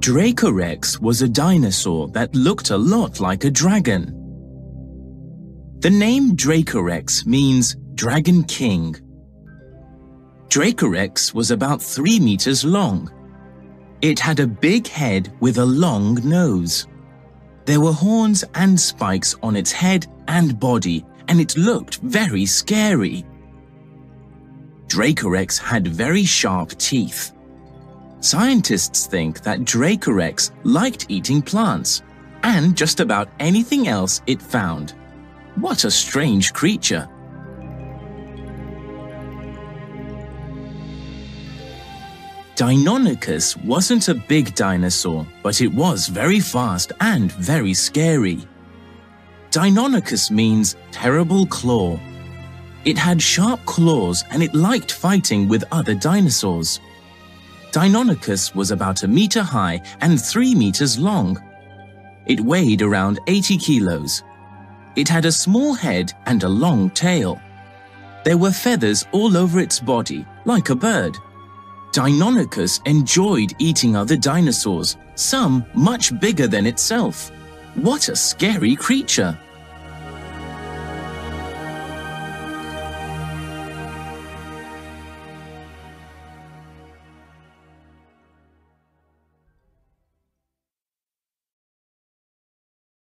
Dracorex was a dinosaur that looked a lot like a dragon. The name Dracorex means Dragon King. Dracorex was about 3 meters long. It had a big head with a long nose. There were horns and spikes on its head and body, and it looked very scary. Dracorex had very sharp teeth. Scientists think that Dracorex liked eating plants and just about anything else it found. What a strange creature! Deinonychus wasn't a big dinosaur, but it was very fast and very scary. Deinonychus means terrible claw. It had sharp claws and it liked fighting with other dinosaurs. Deinonychus was about a meter high and three meters long. It weighed around 80 kilos. It had a small head and a long tail. There were feathers all over its body, like a bird. Deinonychus enjoyed eating other dinosaurs, some much bigger than itself. What a scary creature!